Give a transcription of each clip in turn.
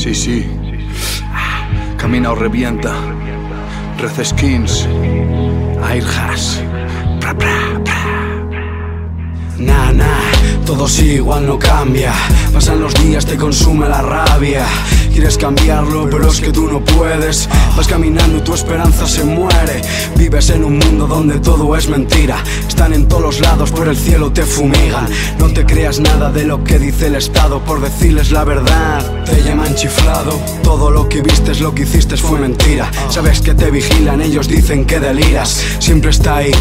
Sí, sí. Camina o revienta. Red Skins. Airhash. Pra, pra, pra. Nah, nah, todo igual no cambia. Pasan los días, te consume la rabia. Quieres cambiarlo, pero es que tú no puedes. Vas caminando y tu esperanza se muere. Vives en un mundo donde todo es mentira. Están en todos los lados, por el cielo te fumigan. No te creas nada de lo que dice el Estado por decirles la verdad. Te llaman chiflado. Todo lo que viste lo que hiciste fue mentira. Sabes que te vigilan, ellos dicen que deliras. Siempre está ahí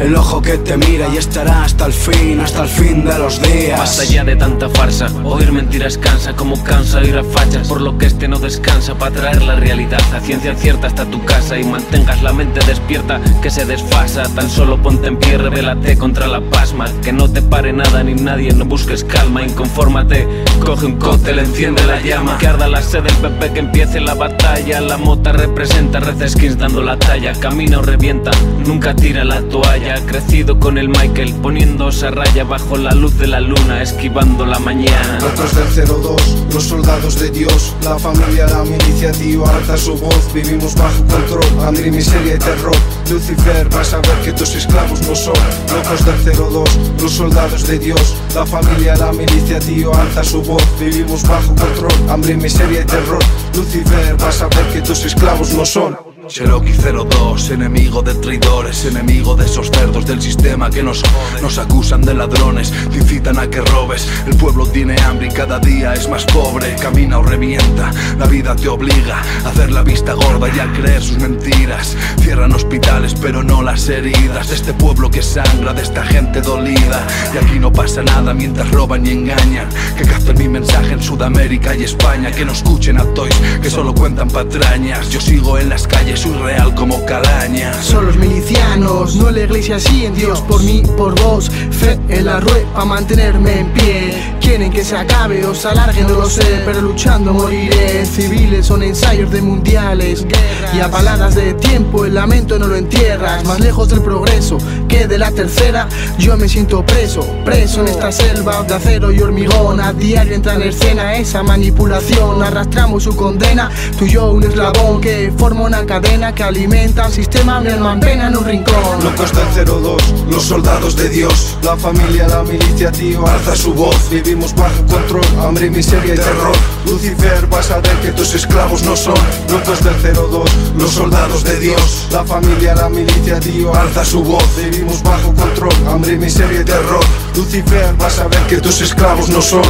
el ojo que te mira y estará hasta el fin, hasta el fin de los días. Basta ya de tanta farsa, oír mentiras cansa como cansa oír a fachas, por lo que este no descansa para traer la realidad. A ciencia cierta hasta tu casa y mantengas la mente despierta. Que se desfasa. Tan solo ponte en pie, revélate contra la pasma, que no te pare nada ni nadie, no busques calma, inconfórmate, coge un cóctel, enciende la llama, que la sed del Pepe, que empiece la batalla, la mota representa Red Skins dando la talla, camina o revienta, nunca tira la toalla, crecido con el Michael, poniéndose a raya bajo la luz de la luna, esquivando la mañana. Nosotros del 02, los soldados de Dios, la familia, la iniciativa, alza su voz, vivimos bajo control, hambre, miseria y terror. Lucifer, vas a ver que tus esclavos no son locos del 02, los soldados de Dios, la familia, la iniciativa, alza su voz, vivimos bajo control, hambre, miseria y terror. Lucifer, vas a ver que tus esclavos no son. Cherokee 02, enemigo de traidores, enemigo de esos cerdos del sistema que nos. Nos acusan de ladrones, te incitan a que robes. El pueblo tiene hambre y cada día es más pobre. Camina o revienta, la vida te obliga a hacer la vista gorda y a creer sus mentiras. Cierran hospitales, pero no las heridas de este pueblo que sangra, de esta gente dolida. Y aquí no pasa nada mientras roban y engañan. Que capten mi mensaje en Sudamérica y España. Que no escuchen a toys que solo cuentan patrañas. Yo sigo en las calles soy real como calaña. Son los milicianos, no la iglesia, sí en Dios, por mí, por vos. Fe en la rueda para mantenerme en pie. Quieren que se acabe o se alargue, no lo sé, pero luchando moriré. Civiles son ensayos de mundiales y a paladas de tiempo el lamento no lo entierras. Más lejos del progreso que de la tercera, yo me siento preso, preso en esta selva de acero y hormigón. A diario entra en escena esa manipulación, arrastramos su condena. Tú y yo un eslabón que forma una cadena que alimenta al sistema, me pena en un rincón. Locos del 02, los soldados de Dios, la familia, la iniciativa, alza su voz, vivimos bajo control, hambre, miseria y terror. Lucifer, vas a ver que tus esclavos no son locos del 02, los soldados de Dios, la familia, la iniciativa, alza su voz, vivimos bajo control, hambre, miseria y terror. Lucifer, vas a ver que tus esclavos no son.